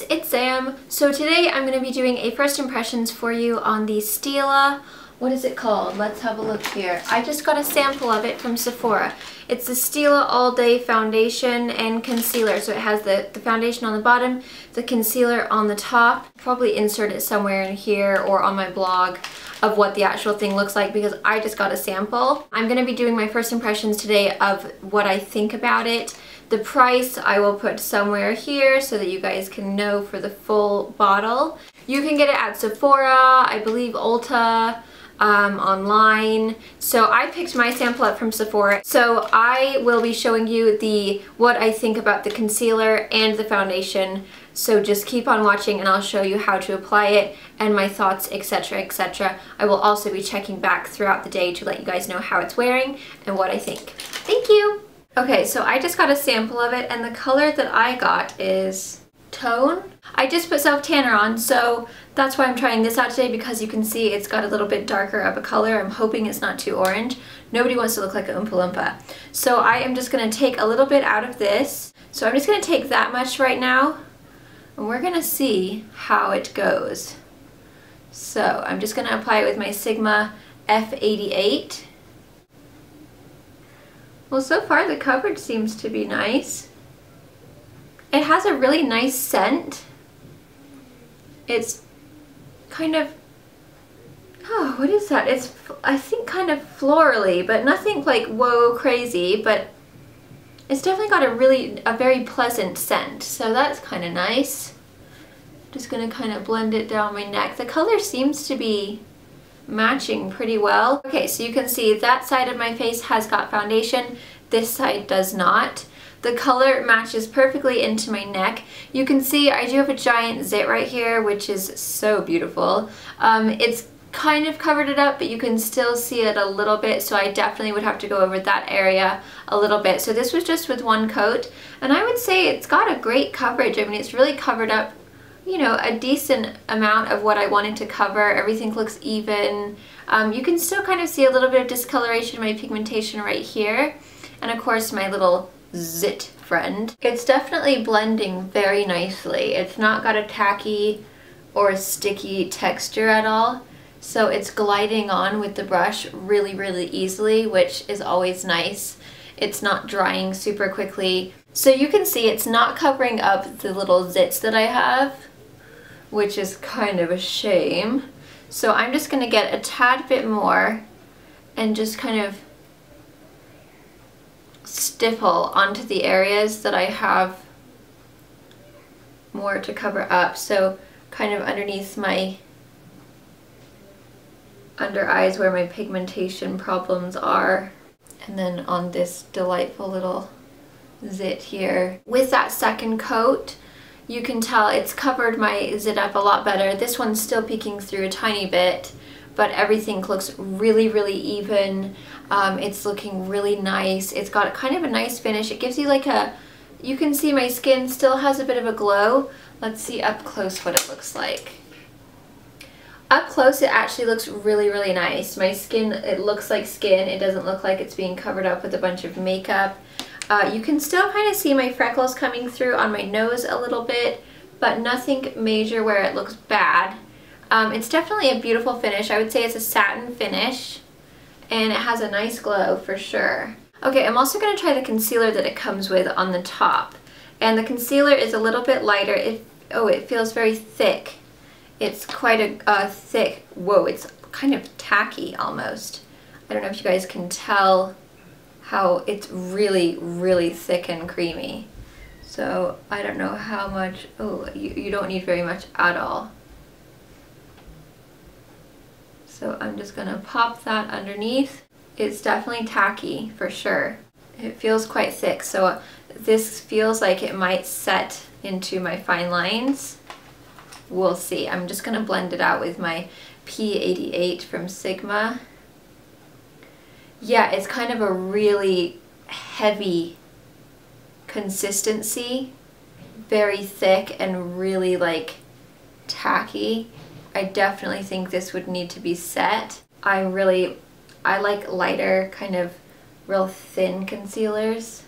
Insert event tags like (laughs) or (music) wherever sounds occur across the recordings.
it's Sam. So today I'm going to be doing a first impressions for you on the Stila, what is it called? Let's have a look here. I just got a sample of it from Sephora. It's the Stila All Day Foundation and Concealer. So it has the, the foundation on the bottom, the concealer on the top. Probably insert it somewhere in here or on my blog of what the actual thing looks like because I just got a sample. I'm going to be doing my first impressions today of what I think about it. The price I will put somewhere here so that you guys can know for the full bottle. You can get it at Sephora, I believe Ulta, um, online. So I picked my sample up from Sephora. So I will be showing you the what I think about the concealer and the foundation. So just keep on watching and I'll show you how to apply it and my thoughts, etc, etc. I will also be checking back throughout the day to let you guys know how it's wearing and what I think. Thank you! Okay, so I just got a sample of it and the color that I got is Tone. I just put self tanner on, so that's why I'm trying this out today because you can see it's got a little bit darker of a color. I'm hoping it's not too orange. Nobody wants to look like a Oompa Loompa. So I am just going to take a little bit out of this. So I'm just going to take that much right now and we're going to see how it goes. So I'm just going to apply it with my Sigma F88 well, so far the coverage seems to be nice. It has a really nice scent. It's kind of, oh, what is that? It's, I think, kind of florally, but nothing like, whoa, crazy, but it's definitely got a really, a very pleasant scent. So that's kind of nice. Just gonna kind of blend it down my neck. The color seems to be matching pretty well. Okay, so you can see that side of my face has got foundation, this side does not. The color matches perfectly into my neck. You can see I do have a giant zit right here, which is so beautiful. Um, it's kind of covered it up, but you can still see it a little bit, so I definitely would have to go over that area a little bit. So this was just with one coat, and I would say it's got a great coverage. I mean, it's really covered up you know, a decent amount of what I wanted to cover. Everything looks even. Um, you can still kind of see a little bit of discoloration in my pigmentation right here. And of course my little zit friend. It's definitely blending very nicely. It's not got a tacky or sticky texture at all. So it's gliding on with the brush really, really easily, which is always nice. It's not drying super quickly. So you can see it's not covering up the little zits that I have which is kind of a shame. So I'm just going to get a tad bit more and just kind of stipple onto the areas that I have more to cover up. So kind of underneath my under eyes where my pigmentation problems are. And then on this delightful little zit here. With that second coat, you can tell it's covered my zit up a lot better. This one's still peeking through a tiny bit, but everything looks really, really even. Um, it's looking really nice. It's got kind of a nice finish. It gives you like a, you can see my skin still has a bit of a glow. Let's see up close what it looks like. Up close it actually looks really really nice. My skin, it looks like skin. It doesn't look like it's being covered up with a bunch of makeup. Uh, you can still kind of see my freckles coming through on my nose a little bit, but nothing major where it looks bad. Um, it's definitely a beautiful finish. I would say it's a satin finish, and it has a nice glow for sure. Okay, I'm also going to try the concealer that it comes with on the top. And the concealer is a little bit lighter. It, oh, it feels very thick. It's quite a, a thick, whoa, it's kind of tacky almost. I don't know if you guys can tell how it's really, really thick and creamy. So I don't know how much, oh, you, you don't need very much at all. So I'm just gonna pop that underneath. It's definitely tacky for sure. It feels quite thick, so this feels like it might set into my fine lines. We'll see. I'm just gonna blend it out with my P88 from Sigma yeah, it's kind of a really heavy consistency, very thick and really like tacky. I definitely think this would need to be set. I really, I like lighter kind of real thin concealers.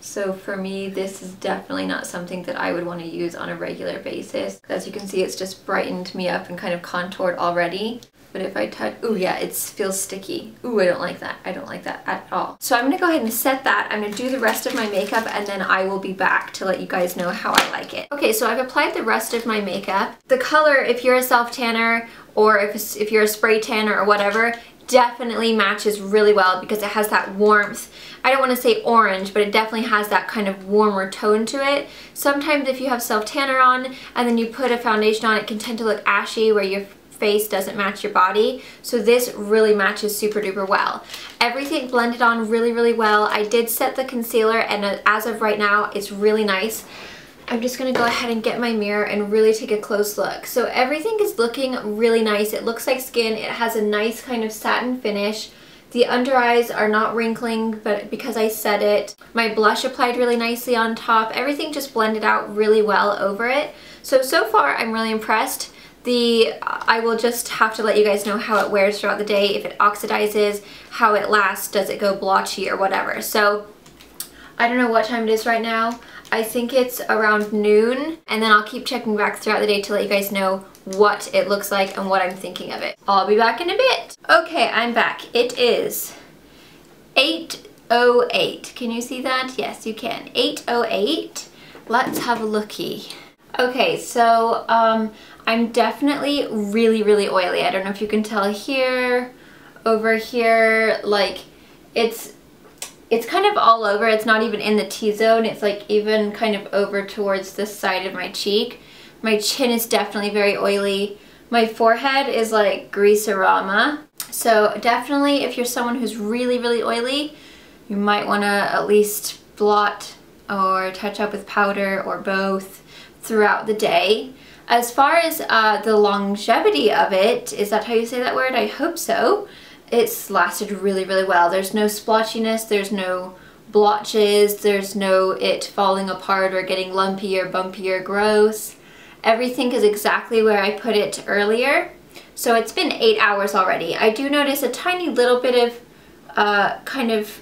So for me, this is definitely not something that I would want to use on a regular basis. As you can see, it's just brightened me up and kind of contoured already. But if I touch, oh yeah, it feels sticky. Ooh, I don't like that. I don't like that at all. So I'm gonna go ahead and set that. I'm gonna do the rest of my makeup and then I will be back to let you guys know how I like it. Okay, so I've applied the rest of my makeup. The color, if you're a self tanner or if, if you're a spray tanner or whatever, definitely matches really well because it has that warmth. I don't want to say orange, but it definitely has that kind of warmer tone to it. Sometimes if you have self-tanner on and then you put a foundation on, it can tend to look ashy where your face doesn't match your body. So this really matches super duper well. Everything blended on really, really well. I did set the concealer and uh, as of right now, it's really nice. I'm just going to go ahead and get my mirror and really take a close look. So everything is looking really nice. It looks like skin. It has a nice kind of satin finish. The under eyes are not wrinkling, but because I set it. My blush applied really nicely on top. Everything just blended out really well over it. So, so far I'm really impressed. The I will just have to let you guys know how it wears throughout the day, if it oxidizes, how it lasts, does it go blotchy or whatever. So I don't know what time it is right now. I think it's around noon and then I'll keep checking back throughout the day to let you guys know what it looks like and what I'm thinking of it. I'll be back in a bit. Okay, I'm back. It is 8.08. Can you see that? Yes, you can. 8.08. Let's have a looky. Okay, so um, I'm definitely really, really oily. I don't know if you can tell here, over here, like it's it's kind of all over. It's not even in the T-zone. It's like even kind of over towards the side of my cheek. My chin is definitely very oily. My forehead is like greaserama. So definitely if you're someone who's really, really oily, you might want to at least blot or touch up with powder or both throughout the day. As far as uh, the longevity of it, is that how you say that word? I hope so. It's lasted really, really well. There's no splotchiness, there's no blotches, there's no it falling apart or getting lumpy or bumpy or gross. Everything is exactly where I put it earlier. So it's been eight hours already. I do notice a tiny little bit of uh, kind of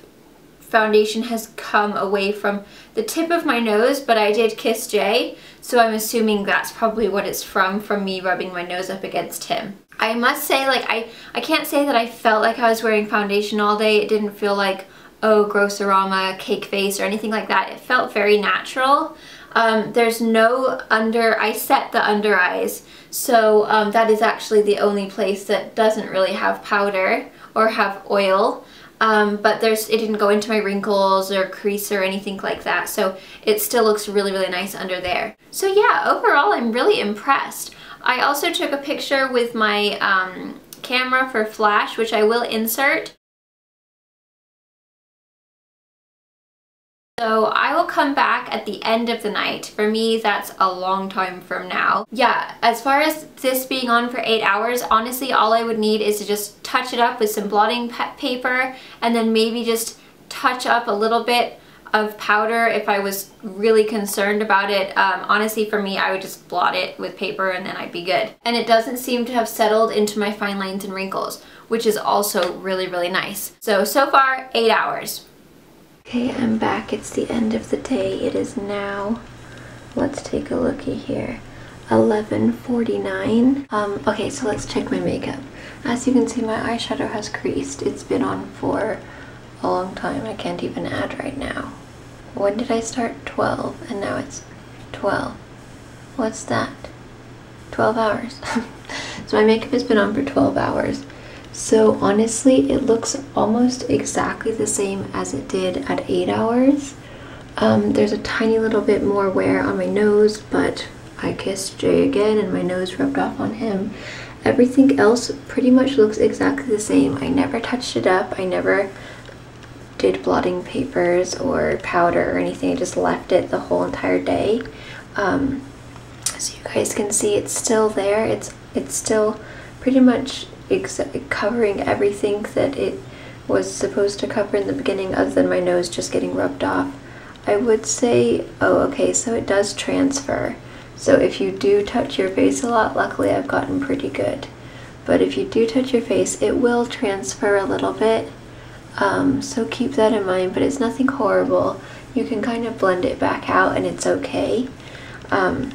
foundation has come away from the tip of my nose, but I did kiss Jay, so I'm assuming that's probably what it's from, from me rubbing my nose up against him. I must say, like, I, I can't say that I felt like I was wearing foundation all day. It didn't feel like, oh, Grossarama, cake face, or anything like that. It felt very natural. Um, there's no under, I set the under eyes, so um, that is actually the only place that doesn't really have powder or have oil. Um, but there's it didn't go into my wrinkles or crease or anything like that. So it still looks really really nice under there. So yeah overall I'm really impressed. I also took a picture with my um, camera for flash which I will insert So I will come back at the end of the night. For me, that's a long time from now. Yeah, as far as this being on for eight hours, honestly, all I would need is to just touch it up with some blotting paper and then maybe just touch up a little bit of powder if I was really concerned about it. Um, honestly, for me, I would just blot it with paper and then I'd be good. And it doesn't seem to have settled into my fine lines and wrinkles, which is also really, really nice. So, so far, eight hours. Okay, I'm back. It's the end of the day. It is now, let's take a looky here, 11.49. Um, okay, so let's check my makeup. As you can see, my eyeshadow has creased. It's been on for a long time. I can't even add right now. When did I start? 12, and now it's 12. What's that? 12 hours. (laughs) so my makeup has been on for 12 hours. So honestly, it looks almost exactly the same as it did at 8 hours. Um, there's a tiny little bit more wear on my nose, but I kissed Jay again and my nose rubbed off on him. Everything else pretty much looks exactly the same. I never touched it up. I never did blotting papers or powder or anything. I just left it the whole entire day. Um, so you guys can see it's still there. It's, it's still pretty much covering everything that it was supposed to cover in the beginning other than my nose just getting rubbed off. I would say, oh okay, so it does transfer. So if you do touch your face a lot, luckily I've gotten pretty good. But if you do touch your face, it will transfer a little bit. Um, so keep that in mind, but it's nothing horrible. you can kind of blend it back out and it's okay. Um,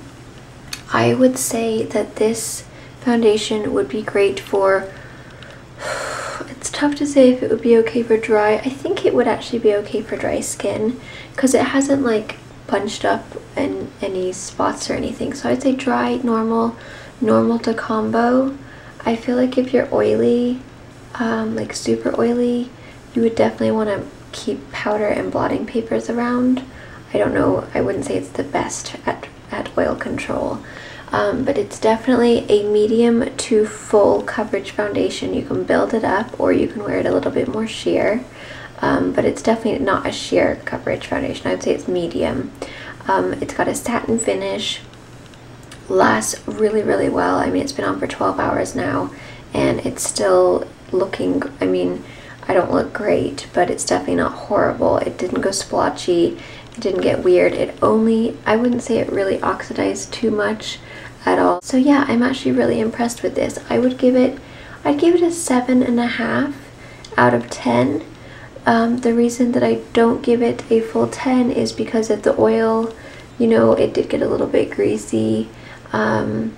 I would say that this foundation would be great for (sighs) it's tough to say if it would be okay for dry. I think it would actually be okay for dry skin because it hasn't like bunched up in any spots or anything. So I'd say dry, normal, normal to combo. I feel like if you're oily, um, like super oily, you would definitely want to keep powder and blotting papers around. I don't know, I wouldn't say it's the best at, at oil control. Um, but it's definitely a medium to full coverage foundation. You can build it up or you can wear it a little bit more sheer. Um, but it's definitely not a sheer coverage foundation. I would say it's medium. Um, it's got a satin finish, lasts really, really well. I mean, it's been on for 12 hours now and it's still looking, I mean, I don't look great, but it's definitely not horrible. It didn't go splotchy. It didn't get weird. It only, I wouldn't say it really oxidized too much at all. So yeah, I'm actually really impressed with this. I would give it, I'd give it a seven and a half out of 10. Um, the reason that I don't give it a full 10 is because of the oil. You know, it did get a little bit greasy. Um,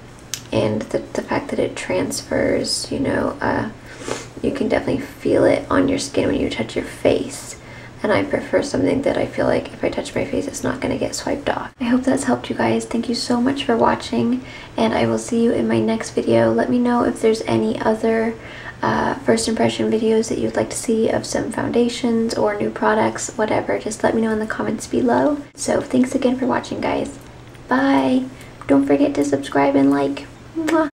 and the, the fact that it transfers, you know, uh, you can definitely feel it on your skin when you touch your face and I prefer something that I feel like if I touch my face it's not going to get swiped off. I hope that's helped you guys. Thank you so much for watching and I will see you in my next video. Let me know if there's any other uh, first impression videos that you'd like to see of some foundations or new products, whatever. Just let me know in the comments below. So thanks again for watching guys. Bye! Don't forget to subscribe and like. Mwah.